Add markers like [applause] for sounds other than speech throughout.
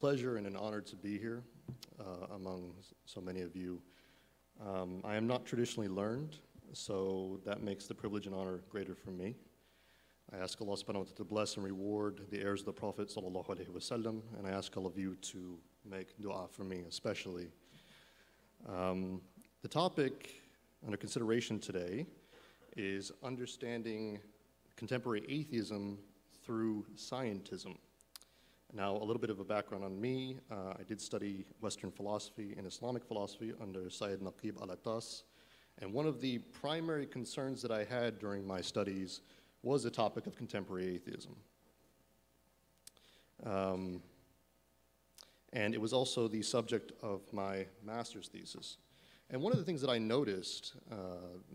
pleasure and an honor to be here uh, among so many of you. Um, I am not traditionally learned, so that makes the privilege and honor greater for me. I ask Allah subhanahu wa ta'ala to bless and reward the heirs of the Prophet sallallahu alaihi wasallam, and I ask all of you to make dua for me especially. Um, the topic under consideration today is understanding contemporary atheism through scientism. Now, a little bit of a background on me. Uh, I did study Western philosophy and Islamic philosophy under Syed Naquib al-Attas. And one of the primary concerns that I had during my studies was the topic of contemporary atheism. Um, and it was also the subject of my master's thesis. And one of the things that I noticed uh,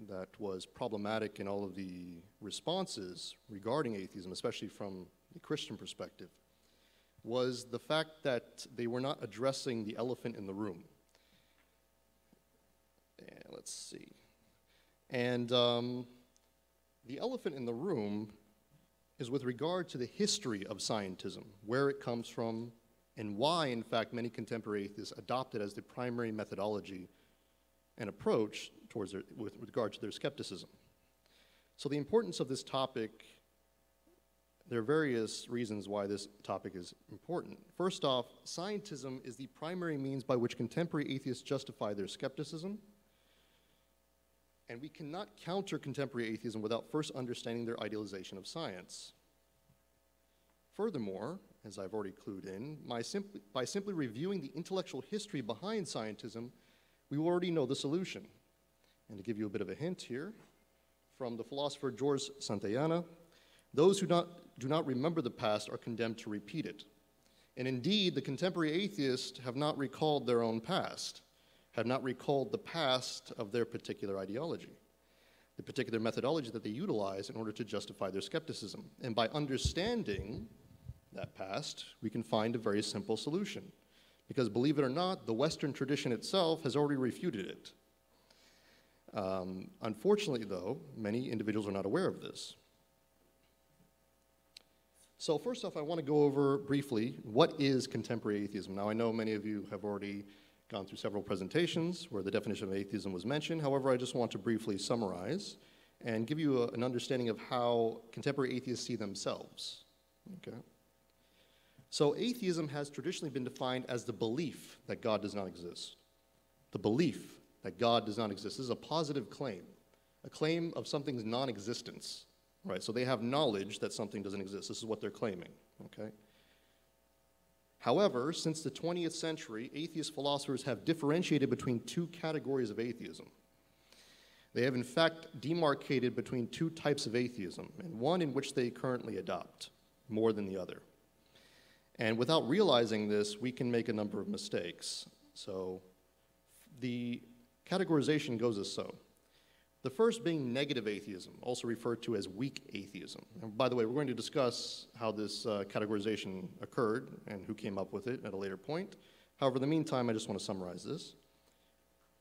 that was problematic in all of the responses regarding atheism, especially from the Christian perspective, was the fact that they were not addressing the elephant in the room. Let's see. And um, the elephant in the room is with regard to the history of scientism, where it comes from, and why, in fact, many contemporary atheists adopt it as the primary methodology and approach towards their, with regard to their skepticism. So the importance of this topic there are various reasons why this topic is important. First off, scientism is the primary means by which contemporary atheists justify their skepticism. And we cannot counter contemporary atheism without first understanding their idealization of science. Furthermore, as I've already clued in, simply, by simply reviewing the intellectual history behind scientism, we already know the solution. And to give you a bit of a hint here, from the philosopher George Santayana, those who not, do not remember the past are condemned to repeat it. And indeed, the contemporary atheists have not recalled their own past, have not recalled the past of their particular ideology, the particular methodology that they utilize in order to justify their skepticism. And by understanding that past, we can find a very simple solution. Because believe it or not, the Western tradition itself has already refuted it. Um, unfortunately, though, many individuals are not aware of this. So first off, I want to go over briefly what is contemporary atheism. Now, I know many of you have already gone through several presentations where the definition of atheism was mentioned. However, I just want to briefly summarize and give you a, an understanding of how contemporary atheists see themselves. Okay. So atheism has traditionally been defined as the belief that God does not exist. The belief that God does not exist. This is a positive claim, a claim of something's non-existence. Right, so they have knowledge that something doesn't exist. This is what they're claiming, okay? However, since the 20th century, atheist philosophers have differentiated between two categories of atheism. They have, in fact, demarcated between two types of atheism, and one in which they currently adopt more than the other. And without realizing this, we can make a number of mistakes. So the categorization goes as so. The first being negative atheism, also referred to as weak atheism. And by the way, we're going to discuss how this uh, categorization occurred and who came up with it at a later point. However, in the meantime, I just want to summarize this.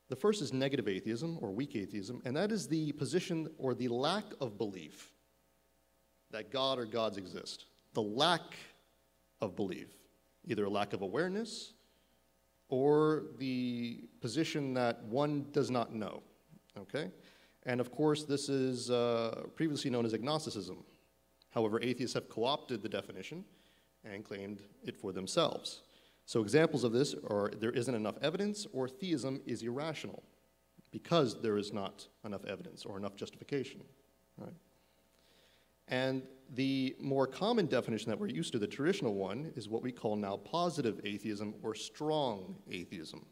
The first is negative atheism or weak atheism, and that is the position or the lack of belief that God or gods exist. The lack of belief, either a lack of awareness or the position that one does not know. Okay? And of course, this is uh, previously known as agnosticism. However, atheists have co opted the definition and claimed it for themselves. So, examples of this are there isn't enough evidence, or theism is irrational because there is not enough evidence or enough justification. Right? And the more common definition that we're used to, the traditional one, is what we call now positive atheism or strong atheism.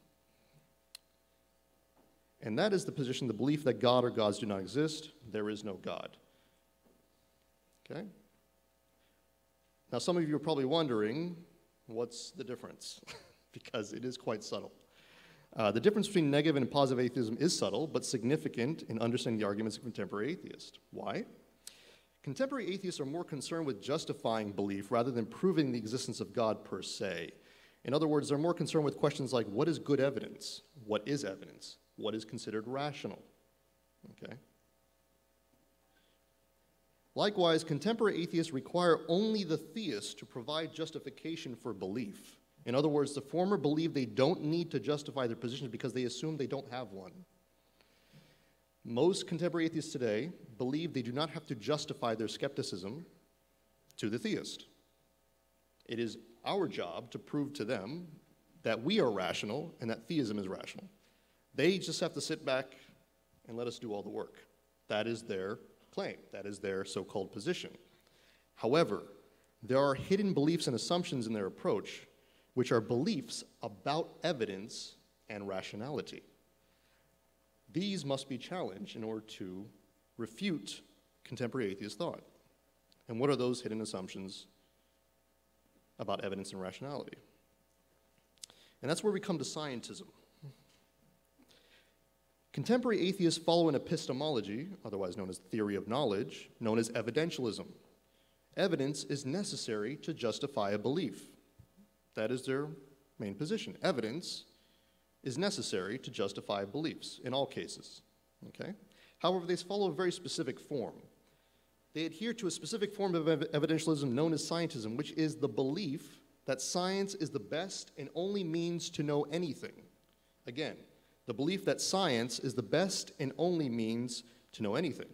And that is the position, the belief that God or gods do not exist, there is no God. Okay? Now, some of you are probably wondering what's the difference? [laughs] because it is quite subtle. Uh, the difference between negative and positive atheism is subtle, but significant in understanding the arguments of contemporary atheists. Why? Contemporary atheists are more concerned with justifying belief rather than proving the existence of God per se. In other words, they're more concerned with questions like what is good evidence? What is evidence? What is considered rational. Okay? Likewise, contemporary atheists require only the theist to provide justification for belief In other words, the former believe they don't need to justify their positions because they assume they don't have one. Most contemporary atheists today believe they do not have to justify their skepticism to the theist. It is our job to prove to them that we are rational and that theism is rational. They just have to sit back and let us do all the work. That is their claim, that is their so called position. However, there are hidden beliefs and assumptions in their approach, which are beliefs about evidence and rationality. These must be challenged in order to refute contemporary atheist thought. And what are those hidden assumptions about evidence and rationality? And that's where we come to scientism. Contemporary atheists follow an epistemology, otherwise known as theory of knowledge, known as evidentialism. Evidence is necessary to justify a belief. That is their main position. Evidence is necessary to justify beliefs in all cases. Okay? However, they follow a very specific form. They adhere to a specific form of evidentialism known as scientism, which is the belief that science is the best and only means to know anything. Again, the belief that science is the best and only means to know anything.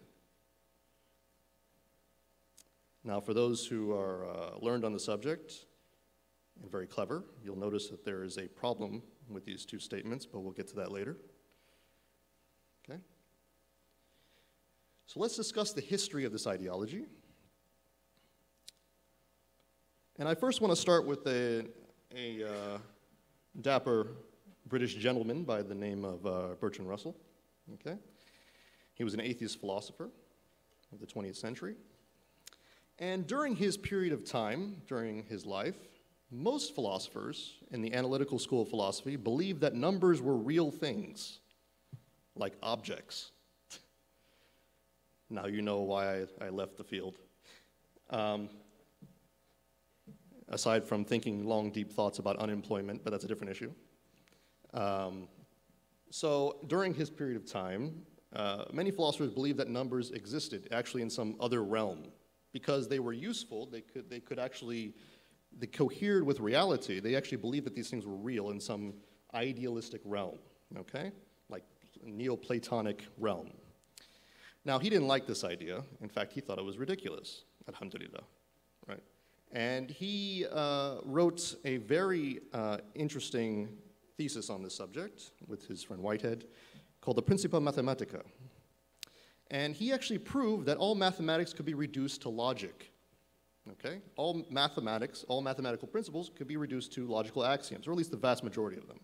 Now, for those who are uh, learned on the subject and very clever, you'll notice that there is a problem with these two statements, but we'll get to that later. Okay? So let's discuss the history of this ideology. And I first want to start with a, a uh, dapper British gentleman by the name of uh, Bertrand Russell. Okay? He was an atheist philosopher of the 20th century. And during his period of time, during his life, most philosophers in the analytical school of philosophy believed that numbers were real things, like objects. now you know why I, I left the field. Um, aside from thinking long, deep thoughts about unemployment, but that's a different issue. Um, so during his period of time, uh, many philosophers believed that numbers existed actually in some other realm. Because they were useful, they could, they could actually, they cohered with reality. They actually believed that these things were real in some idealistic realm, okay? Like Neoplatonic realm. Now, he didn't like this idea. In fact, he thought it was ridiculous, alhamdulillah, right? And he uh, wrote a very uh, interesting thesis on this subject with his friend Whitehead called the Principia Mathematica. And he actually proved that all mathematics could be reduced to logic. Okay? All mathematics, all mathematical principles could be reduced to logical axioms, or at least the vast majority of them.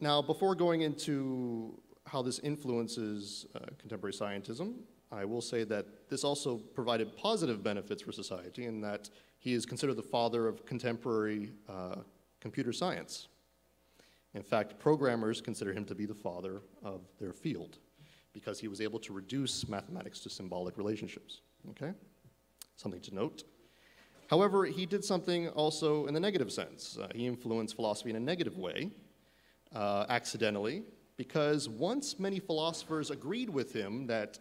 Now, before going into how this influences uh, contemporary scientism, I will say that this also provided positive benefits for society in that he is considered the father of contemporary uh, computer science. In fact, programmers consider him to be the father of their field because he was able to reduce mathematics to symbolic relationships. Okay? Something to note. However, he did something also in the negative sense. Uh, he influenced philosophy in a negative way, uh, accidentally, because once many philosophers agreed with him that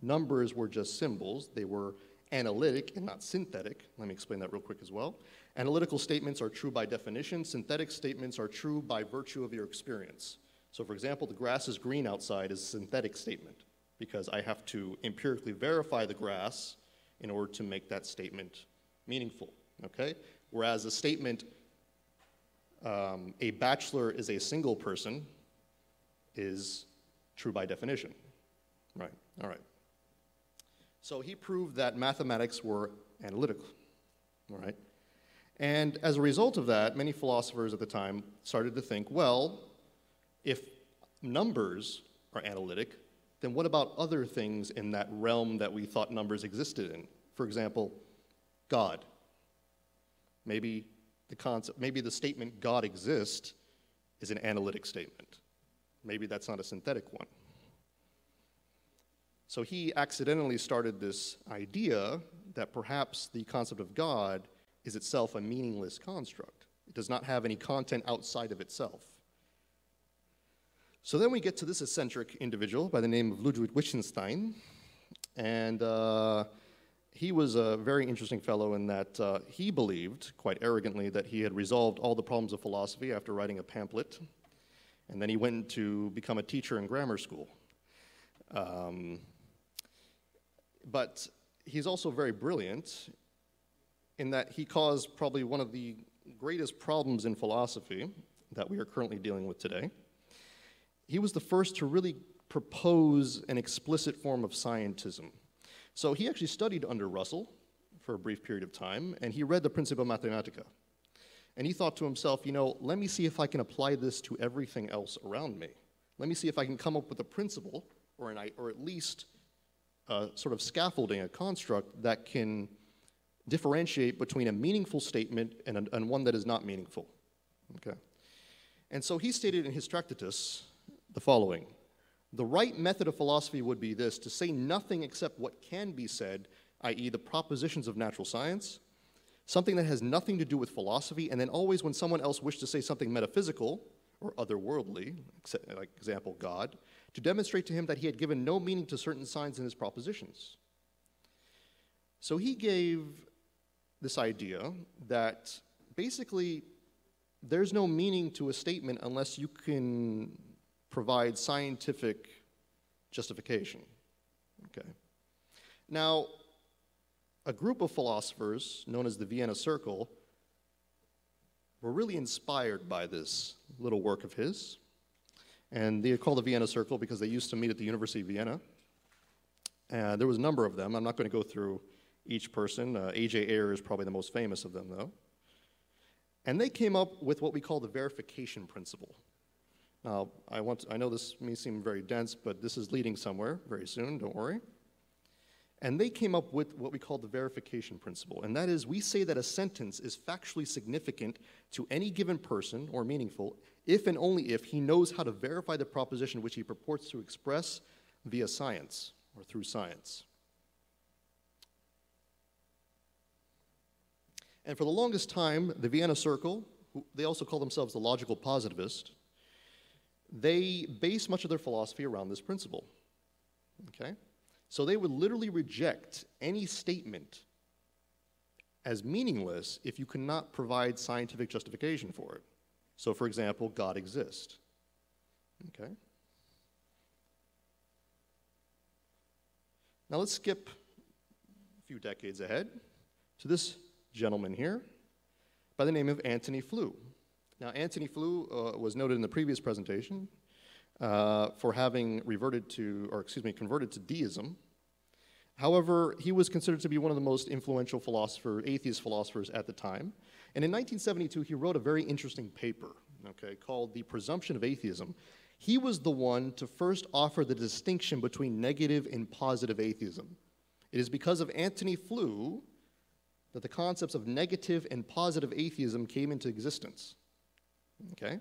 numbers were just symbols, they were analytic and not synthetic. Let me explain that real quick as well. Analytical statements are true by definition, synthetic statements are true by virtue of your experience. So, for example, the grass is green outside is a synthetic statement because I have to empirically verify the grass in order to make that statement meaningful. Okay? Whereas a statement, um, a bachelor is a single person, is true by definition. Right, all right. So he proved that mathematics were analytical, all right? And as a result of that, many philosophers at the time started to think, well, if numbers are analytic, then what about other things in that realm that we thought numbers existed in? For example, God. Maybe the concept, maybe the statement God exists is an analytic statement. Maybe that's not a synthetic one. So he accidentally started this idea that perhaps the concept of God is itself a meaningless construct. It does not have any content outside of itself. So then we get to this eccentric individual by the name of Ludwig Wittgenstein, and uh, he was a very interesting fellow in that uh, he believed, quite arrogantly, that he had resolved all the problems of philosophy after writing a pamphlet. And then he went to become a teacher in grammar school. Um, but he's also very brilliant in that he caused probably one of the greatest problems in philosophy that we are currently dealing with today. He was the first to really propose an explicit form of scientism. So he actually studied under Russell for a brief period of time, and he read the Principia Mathematica. And he thought to himself, you know, let me see if I can apply this to everything else around me. Let me see if I can come up with a principle, or, an, or at least sort of scaffolding, a construct that can differentiate between a meaningful statement and, and one that is not meaningful. Okay? And so he stated in his Tractatus the following The right method of philosophy would be this to say nothing except what can be said, i.e., the propositions of natural science, something that has nothing to do with philosophy, and then always when someone else wished to say something metaphysical or otherworldly, like example, God, to demonstrate to him that he had given no meaning to certain signs in his propositions. So he gave this idea that basically there's no meaning to a statement unless you can provide scientific justification. Okay. Now, a group of philosophers known as the Vienna Circle were really inspired by this little work of his. And they called the Vienna Circle because they used to meet at the University of Vienna. And there was a number of them. I'm not going to go through each person. Uh, A.J. Ayer is probably the most famous of them, though. And they came up with what we call the verification principle. Now, I, want to, I know this may seem very dense, but this is leading somewhere very soon, don't worry. And they came up with what we call the verification principle, and that is we say that a sentence is factually significant to any given person or meaningful if and only if he knows how to verify the proposition which he purports to express via science or through science. And for the longest time, the Vienna Circle, who, they also call themselves the logical positivist, they base much of their philosophy around this principle. Okay? So they would literally reject any statement as meaningless if you cannot provide scientific justification for it. So, for example, God exists. Okay? Now let's skip a few decades ahead to this gentleman here by the name of Antony Flew. Now, Antony Flew uh, was noted in the previous presentation uh, for having reverted to, or excuse me, converted to deism. However, he was considered to be one of the most influential philosopher, atheist philosophers at the time. And in 1972, he wrote a very interesting paper, okay, called The Presumption of Atheism. He was the one to first offer the distinction between negative and positive atheism. It is because of Antony Flew that the concepts of negative and positive atheism came into existence. Okay?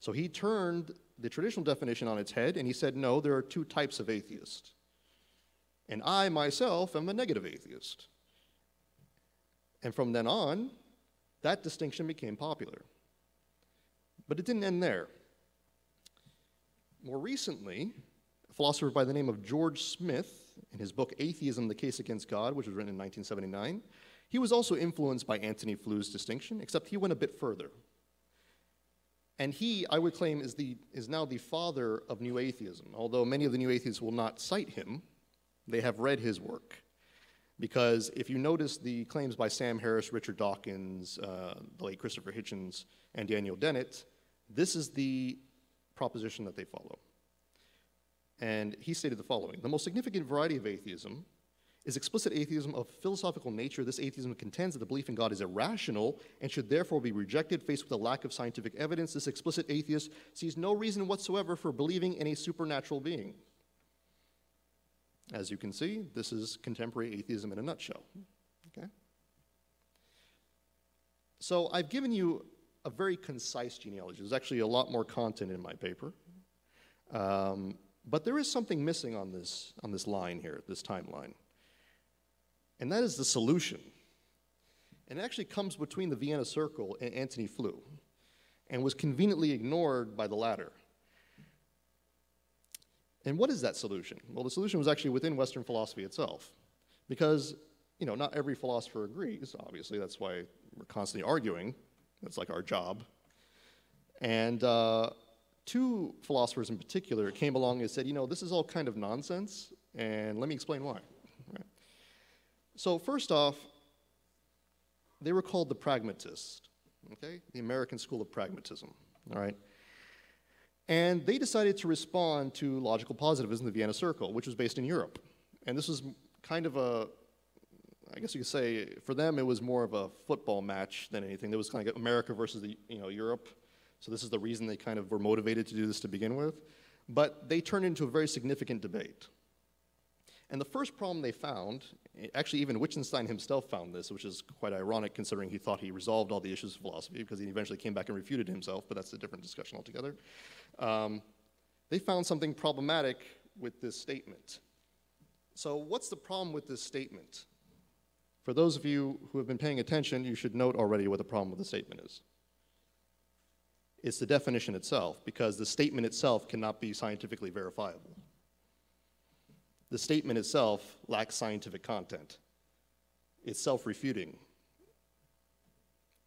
So he turned the traditional definition on its head and he said, no, there are two types of atheists. And I myself am a negative atheist. And from then on, that distinction became popular. But it didn't end there. More recently, a philosopher by the name of George Smith, in his book Atheism, The Case Against God, which was written in 1979, he was also influenced by Antony Flew's distinction, except he went a bit further. And he, I would claim, is, the, is now the father of New Atheism. Although many of the New Atheists will not cite him, they have read his work. Because if you notice the claims by Sam Harris, Richard Dawkins, uh, the late Christopher Hitchens, and Daniel Dennett, this is the proposition that they follow. And he stated the following The most significant variety of atheism is explicit atheism of philosophical nature. This atheism contends that the belief in God is irrational and should therefore be rejected faced with a lack of scientific evidence. This explicit atheist sees no reason whatsoever for believing in a supernatural being. As you can see, this is contemporary atheism in a nutshell. Okay? So I've given you a very concise genealogy. There's actually a lot more content in my paper. Um, but there is something missing on this, on this line here, this timeline and that is the solution. And it actually comes between the Vienna Circle and Antony Flew, and was conveniently ignored by the latter. And what is that solution? Well, the solution was actually within Western philosophy itself. Because you know, not every philosopher agrees, obviously, that's why we're constantly arguing. That's like our job. And uh, two philosophers in particular came along and said, you know, this is all kind of nonsense, and let me explain why. So, first off, they were called the pragmatists, okay? The American School of Pragmatism, all right? And they decided to respond to logical positivism, the Vienna Circle, which was based in Europe. And this was kind of a, I guess you could say, for them it was more of a football match than anything. There was kind of like America versus the, you know, Europe. So this is the reason they kind of were motivated to do this to begin with. But they turned into a very significant debate. And the first problem they found, actually even Wittgenstein himself found this, which is quite ironic considering he thought he resolved all the issues of philosophy because he eventually came back and refuted himself, but that's a different discussion altogether. Um, they found something problematic with this statement. So what's the problem with this statement? For those of you who have been paying attention, you should note already what the problem with the statement is. It's the definition itself, because the statement itself cannot be scientifically verifiable the statement itself lacks scientific content. It's self refuting.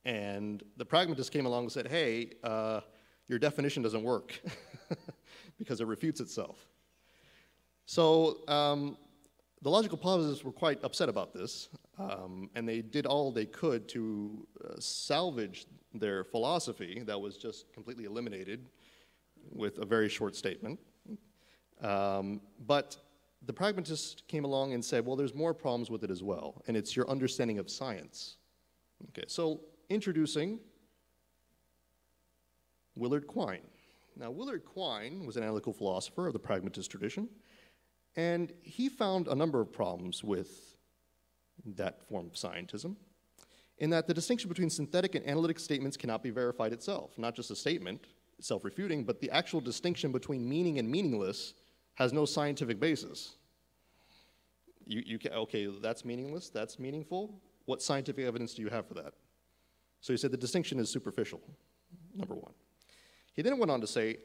And the pragmatist came along and said, hey, uh, your definition doesn't work [laughs] because it refutes itself. So um, the logical positivists were quite upset about this, um, and they did all they could to uh, salvage their philosophy that was just completely eliminated with a very short statement. Um, but the pragmatist came along and said, well, there's more problems with it as well, and it's your understanding of science. Okay, so introducing Willard Quine. Now, Willard Quine was an analytical philosopher of the pragmatist tradition, and he found a number of problems with that form of scientism, in that the distinction between synthetic and analytic statements cannot be verified itself. Not just a statement, self refuting, but the actual distinction between meaning and meaningless has no scientific basis. You, you can, okay, that's meaningless, that's meaningful. What scientific evidence do you have for that? So he said the distinction is superficial, number one. He then went on to say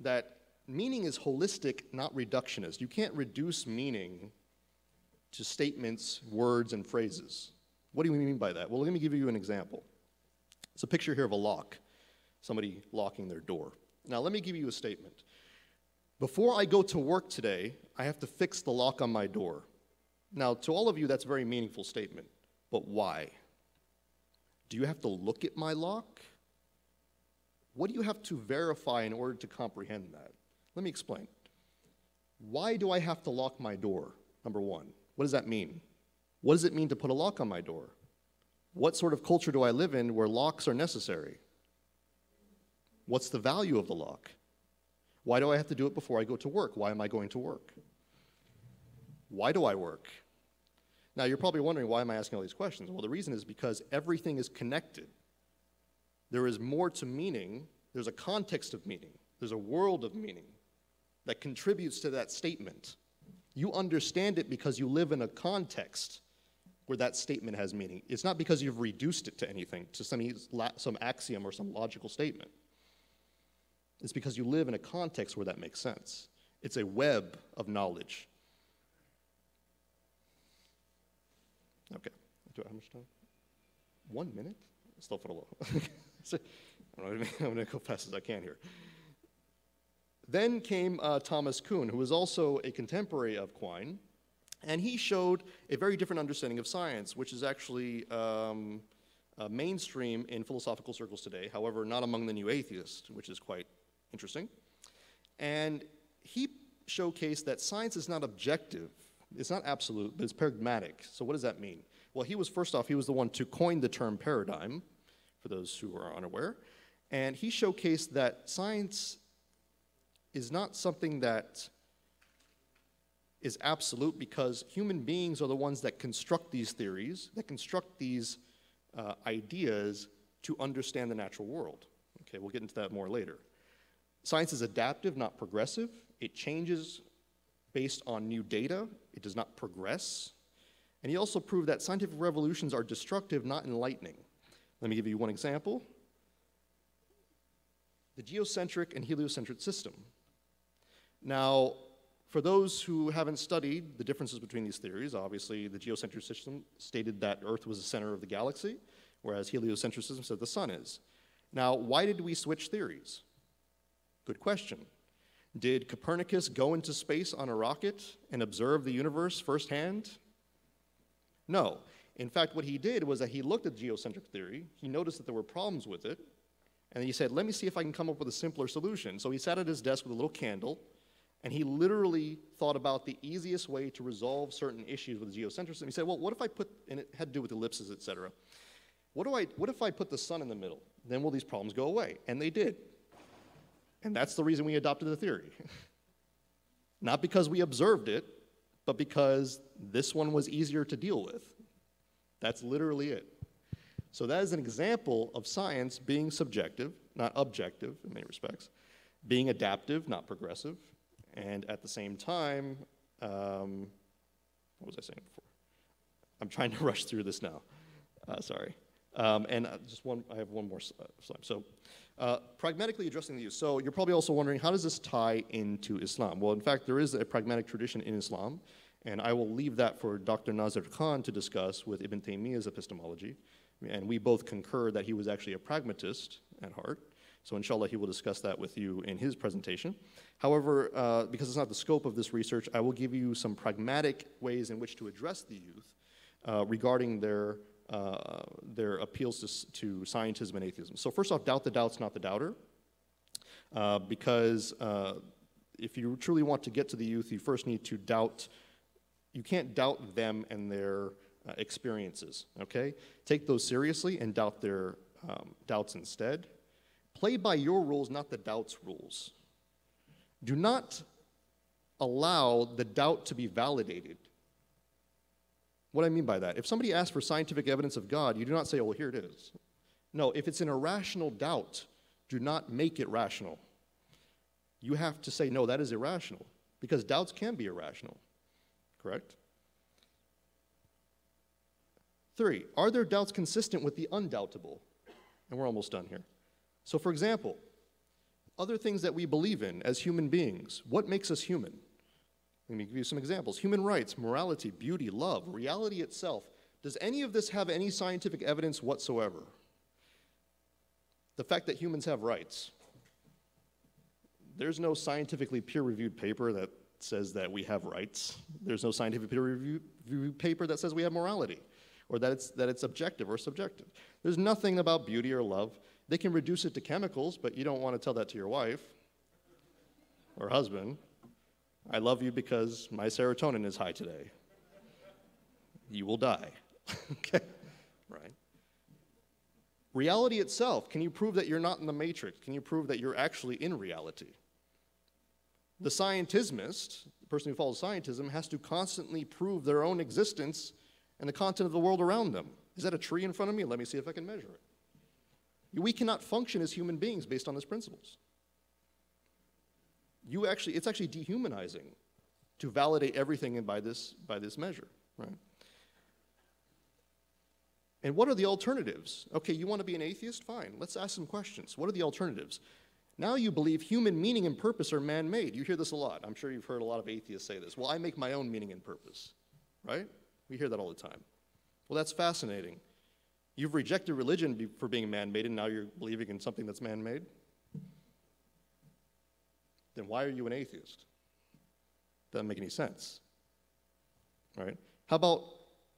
that meaning is holistic, not reductionist. You can't reduce meaning to statements, words, and phrases. What do you mean by that? Well, let me give you an example. It's a picture here of a lock, somebody locking their door. Now, let me give you a statement. Before I go to work today, I have to fix the lock on my door. Now, to all of you, that's a very meaningful statement. But why? Do you have to look at my lock? What do you have to verify in order to comprehend that? Let me explain. Why do I have to lock my door? Number one. What does that mean? What does it mean to put a lock on my door? What sort of culture do I live in where locks are necessary? What's the value of the lock? Why do I have to do it before I go to work? Why am I going to work? Why do I work? Now, you're probably wondering, why am I asking all these questions? Well, the reason is because everything is connected. There is more to meaning, there's a context of meaning, there's a world of meaning that contributes to that statement. You understand it because you live in a context where that statement has meaning. It's not because you've reduced it to anything, to some, some axiom or some logical statement. It's because you live in a context where that makes sense. It's a web of knowledge. Okay. Do I have much time? One minute? Still for a little. [laughs] I'm [laughs] going to go fast as I can here. Then came uh, Thomas Kuhn, who was also a contemporary of Quine, and he showed a very different understanding of science, which is actually um, uh, mainstream in philosophical circles today, however, not among the new atheists, which is quite Interesting. And he showcased that science is not objective, it's not absolute, but it's paradigmatic. So, what does that mean? Well, he was, first off, he was the one to coin the term paradigm, for those who are unaware. And he showcased that science is not something that is absolute because human beings are the ones that construct these theories, that construct these uh, ideas to understand the natural world. Okay, we'll get into that more later. Science is adaptive, not progressive. It changes based on new data. It does not progress. And he also proved that scientific revolutions are destructive, not enlightening. Let me give you one example. The geocentric and heliocentric system. Now, For those who haven't studied the differences between these theories, obviously the geocentric system stated that Earth was the center of the galaxy, whereas heliocentrism said the sun is. Now, why did we switch theories? Good question. Did Copernicus go into space on a rocket and observe the universe firsthand? No. In fact, what he did was that he looked at geocentric theory, he noticed that there were problems with it, and he said, Let me see if I can come up with a simpler solution. So he sat at his desk with a little candle, and he literally thought about the easiest way to resolve certain issues with geocentrism. He said, Well, what if I put, and it had to do with ellipses, et cetera. What, do I, what if I put the sun in the middle? Then will these problems go away? And they did. And that's the reason we adopted the theory. [laughs] Not because we observed it, but because this one was easier to deal with. That's literally it. So that is an example of science being subjective, not objective in many respects, being adaptive, not progressive, and at the same time, um, what was I saying before? I'm trying to [laughs] rush through this now. Uh, sorry. Um, and uh, just one, I have one more slide. So, uh, pragmatically addressing the use. So, you're probably also wondering how does this tie into Islam? Well, in fact, there is a pragmatic tradition in Islam, and I will leave that for Dr. Nazir Khan to discuss with Ibn Taymiyyah's epistemology. And we both concur that he was actually a pragmatist at heart. So, inshallah, he will discuss that with you in his presentation. However, uh, because it's not the scope of this research, I will give you some pragmatic ways in which to address the youth uh, regarding their uh, their appeals to, to scientism and atheism. So first off, doubt the doubts, not the doubter, uh, because uh, if you truly want to get to the youth, you first need to doubt, you can't doubt them and their uh, experiences, okay? Take those seriously and doubt their um, doubts instead. Play by your rules, not the doubt's rules. Do not allow the doubt to be validated what I mean by that? If somebody asks for scientific evidence of God, you do not say, oh, well, here it is. No, if it's an irrational doubt, do not make it rational. You have to say, no, that is irrational, because doubts can be irrational, correct? Three, are their doubts consistent with the undoubtable? And we're almost done here. So, for example, other things that we believe in as human beings, what makes us human? Let me give you some examples. Human rights, morality, beauty, love, reality itself. Does any of this have any scientific evidence whatsoever? The fact that humans have rights. There's no scientifically peer reviewed paper that says that we have rights. There's no scientific peer reviewed paper that says we have morality or that it's, that it's objective or subjective. There's nothing about beauty or love. They can reduce it to chemicals, but you don't want to tell that to your wife or husband. I love you because my serotonin is high today. You will die. [laughs] okay? Right? Reality itself, can you prove that you're not in the matrix? Can you prove that you're actually in reality? The scientismist, the person who follows scientism, has to constantly prove their own existence and the content of the world around them. Is that a tree in front of me? Let me see if I can measure it. We cannot function as human beings based on these principles you actually, it's actually dehumanizing to validate everything by this, by this measure, right? And what are the alternatives? Okay, you want to be an atheist? Fine. Let's ask some questions. What are the alternatives? Now you believe human meaning and purpose are man made. You hear this a lot. I'm sure you've heard a lot of atheists say this. Well, I make my own meaning and purpose, right? We hear that all the time. Well, that's fascinating. You've rejected religion for being man made, and now you're believing in something that's man made? Then why are you an atheist? Doesn't make any sense. Right? How about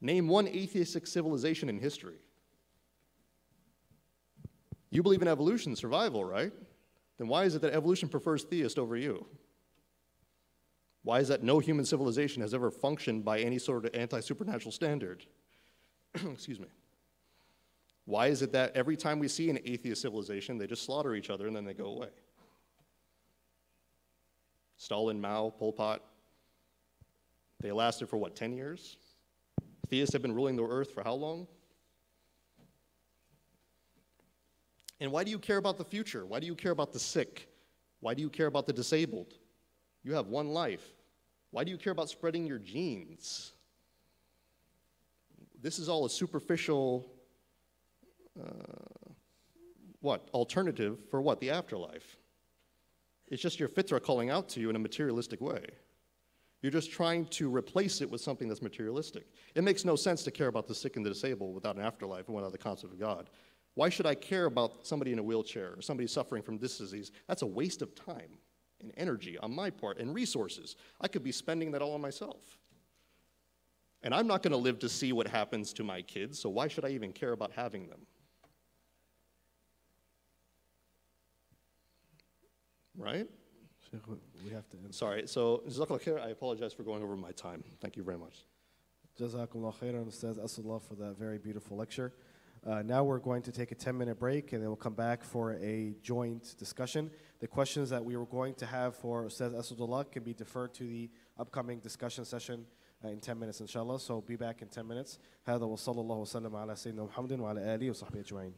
name one atheistic civilization in history? You believe in evolution, survival, right? Then why is it that evolution prefers theist over you? Why is that no human civilization has ever functioned by any sort of anti supernatural standard? [clears throat] Excuse me. Why is it that every time we see an atheist civilization, they just slaughter each other and then they go away? Stalin, Mao, Pol Pot. They lasted for what, 10 years? Theists have been ruling the earth for how long? And why do you care about the future? Why do you care about the sick? Why do you care about the disabled? You have one life. Why do you care about spreading your genes? This is all a superficial, uh, what, alternative for what? The afterlife. It's just your fitra calling out to you in a materialistic way. You're just trying to replace it with something that's materialistic. It makes no sense to care about the sick and the disabled without an afterlife and without the concept of God. Why should I care about somebody in a wheelchair or somebody suffering from this disease? That's a waste of time and energy on my part and resources. I could be spending that all on myself. And I'm not going to live to see what happens to my kids, so why should I even care about having them? Right? Sheikh, we have to end. Sorry. So, Jazakallah khair, I apologize for going over my time. Thank you very much. Jazakumullah khairan, Ustaz Asadullah, for that very beautiful lecture. Uh, now we're going to take a 10 minute break and then we'll come back for a joint discussion. The questions that we were going to have for Ustaz Asadullah can be deferred to the upcoming discussion session uh, in 10 minutes, inshallah. So be back in 10 minutes. هذا وصلى الله وسلم على سيدنا محمد وعلى آله وصحبه أجمعين.